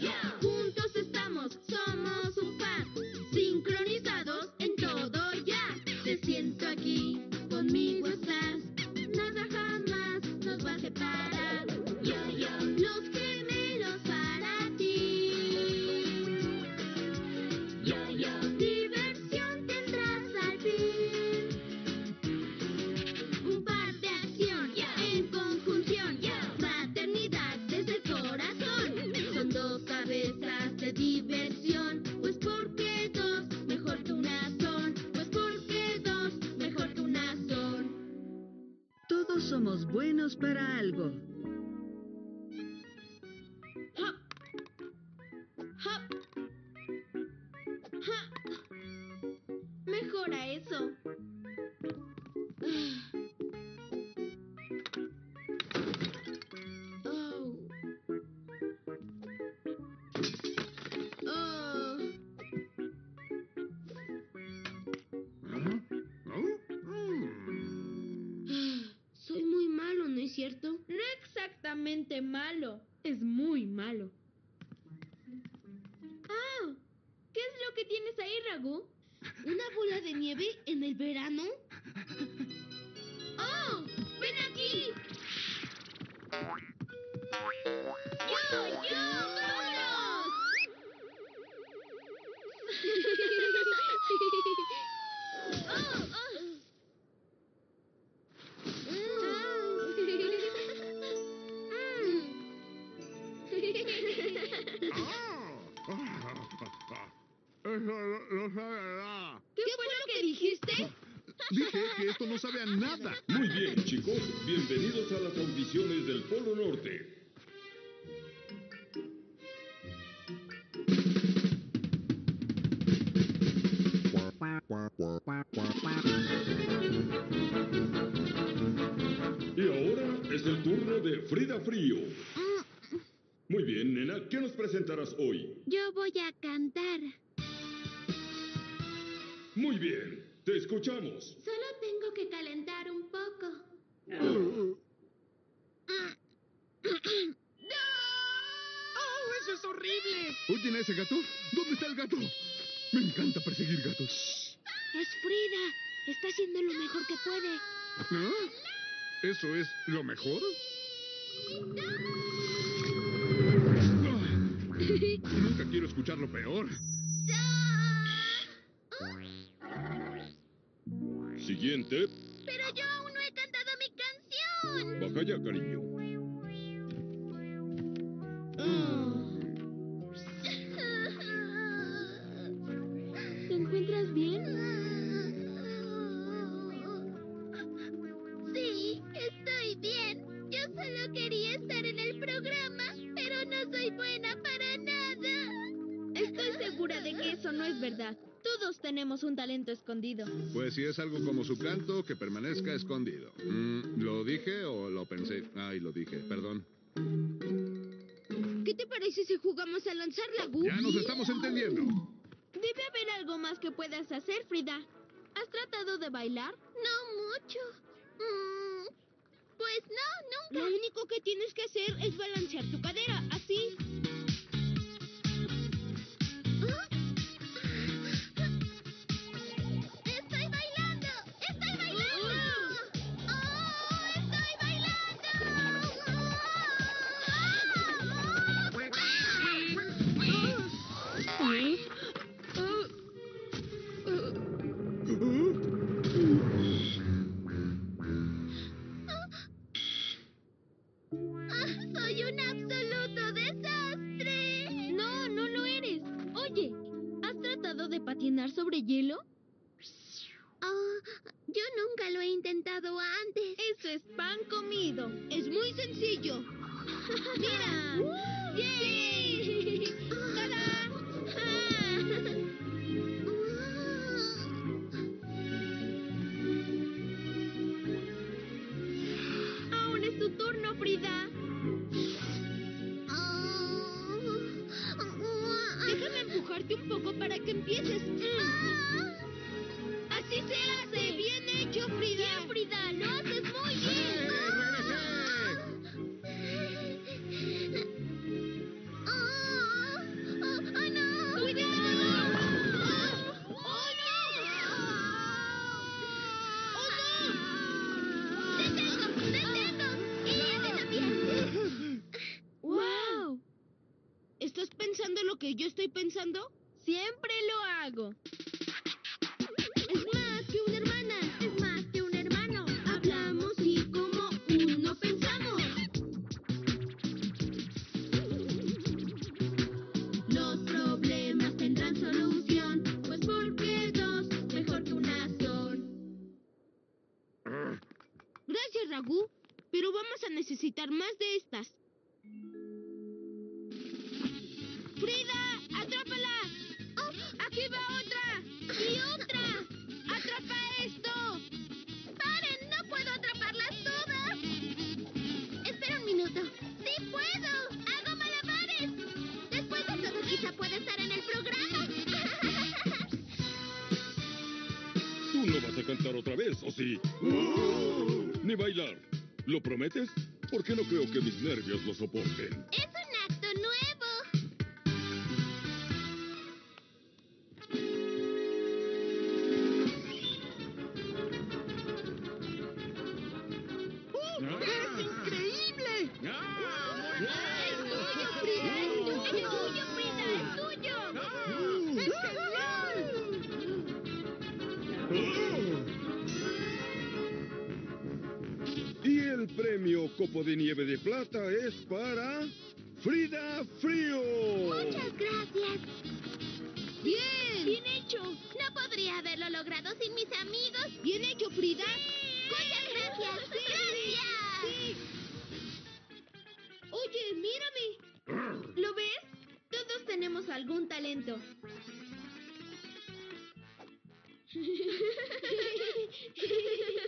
yeah. Somos buenos para algo. Exactamente malo. Es muy malo. Ah, ¿qué es lo que tienes ahí, Ragu? ¿Una bola de nieve en el verano? ¡Oh! Nada. Muy bien, chicos, bienvenidos a las audiciones del Polo Norte. Y ahora es el turno de Frida Frío. Muy bien, nena, ¿qué nos presentarás hoy? Yo voy a cantar. Muy bien, te escuchamos. Solo tengo que calentar un poco. ¡Oh, eso es horrible! ¿Oyen a ese gato? ¿Dónde está el gato? Me encanta perseguir gatos. Es Frida. Está haciendo lo mejor que puede. ¿Ah? ¿Eso es lo mejor? Nunca quiero escuchar lo peor. Siguiente, Pero yo aún no he cantado mi canción. baja ya, cariño. ¿Te no es verdad. Todos tenemos un talento escondido. Pues si es algo como su canto, que permanezca escondido. Mm, ¿Lo dije o lo pensé? Ay, lo dije, perdón. ¿Qué te parece si jugamos a lanzar la gu? Ya nos estamos entendiendo. Debe haber algo más que puedas hacer, Frida. ¿Has tratado de bailar? No mucho. Mm, pues no, nunca. Lo único que tienes que hacer es balancear tu cadera, así. ¿Has tratado de patinar sobre hielo? Ah, yo nunca lo he intentado antes. Eso es pan comido. Es muy sencillo. ¡Mira! ¡Yay! empieces. Mm. Ah, así se hace. Bien hecho, Frida. Bien, Frida. Lo haces muy bien. ¿Estás pensando lo que yo estoy pensando? Siempre lo hago. Es más que una hermana, es más que un hermano. Hablamos y como uno pensamos. Los problemas tendrán solución, pues porque dos mejor que una son. Gracias, Ragú, pero vamos a necesitar más de estas. ¡Frida! Puedo! ¡Hago malabares! Después de todo, quizá pueda estar en el programa. Tú no vas a cantar otra vez, ¿o sí? Ni bailar. ¿Lo prometes? Porque no creo que mis nervios lo soporten. ¡Es ¡Es tuyo, Frida! ¡Es tuyo! ¡Es tuyo, Frida! ¡Es tuyo! ¡Es genial! Y el premio Copo de Nieve de Plata es para Frida Frío. Muchas gracias. ¡Bien! ¡Bien hecho! No podría haberlo logrado sin mis amigos. ¡Bien hecho, Frida! ¡Muchas gracias! ¡Gracias! Algún talento.